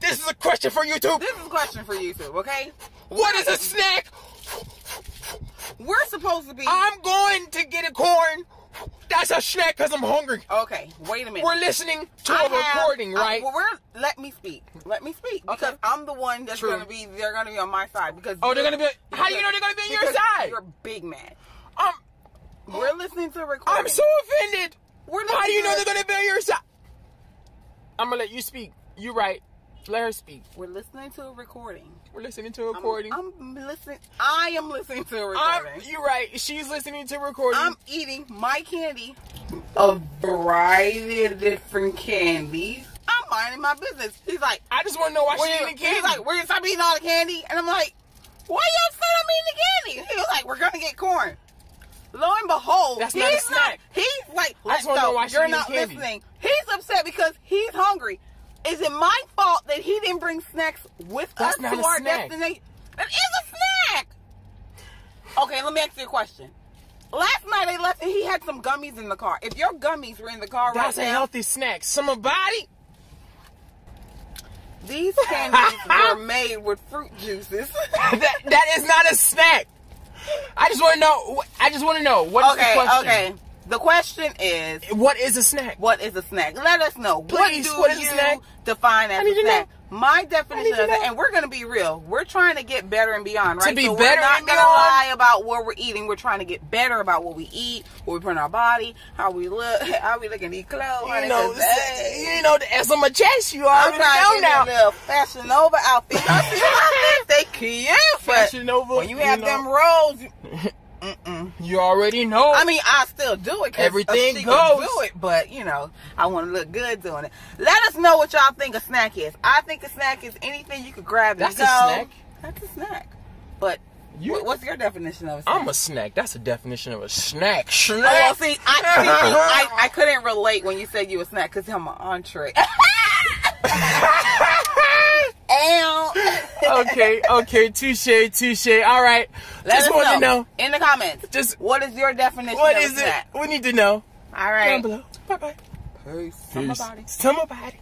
This is a question for YouTube. This is a question for YouTube, okay? What is a snack? We're supposed to be. I'm going to get a corn. That's a snack because I'm hungry. okay, wait a minute. We're listening to I a have- recording, right? well, we're let me speak. Let me speak because Okay. I'm the one that's gonna be. They're gonna be on my side because. Oh, they're gonna be- how do you know they're gonna be on your side? You're a big man. Um, We're listening to a recording. I'm so offended. We're How do you know they're gonna be on your side? I'm gonna let you speak. You right. Let her speak. We're listening to a recording. We're listening to a I'm- recording. I'm, listening. I am listening to a I'm, recording. you're right. She's listening to a recording. I'm eating my candy. A variety of different candies. I'm minding my business. He's like, I just want to know why Where she's eating candy. He's like, we're gonna stop eating all the candy. And I'm like, why you upset I'm eating the candy? He was like, we're gonna get corn. Lo and behold, That's he's not a snack. he's like, I just wanna no, know why you're not candy. listening. He's upset because he's hungry. Is it my fault that he didn't bring snacks with That's us to our snack. destination? It is a snack. Okay, let me ask you a question. Last night they left and he had some gummies in the car. If your gummies were in the car That's a right now, healthy snack. Summer body. these candies were made with fruit juices. that, that is not a snack. I just want to know. I just want to know what is okay, the question? okay. The question is, What is a snack? what is a snack? Let us know. Please, what do what is a you snack? define as a to snack? know. My definition to of it, know. and we're gonna be real. We're trying to get better and beyond, right? To be so better we're not and gonna beyond. lie about what we're eating. We're trying to get better about what we eat, what we put in our body, how we look, how we look in these clothes. You know, hey, you know the S on my chest. You I'm already trying know to get now. a little fashion Nova outfit. I see my they cute, but Fashion Nova, when you have you them rolls, mm-mm. You already know. I mean, I still do it. Uh, Everything she goes. Do it, but you know, I want to look good doing it. Let us know what y'all think a snack is. I think a snack is anything you could grab and That's a snack. That's a snack. But You- what- what's your definition of a snack? I'm a snack. That's a definition of a snack. Snack. Oh, well, see, I, see, I, I couldn't relate when you said you a snack because I'm an entree. Ow. Okay, okay, touche, touche. All right. Let Just us want know, to know in the comments. Just- what is your definition what of is a it. snack? We need to know. All right. Down below. Bye bye. Peace. Peace. Summer body.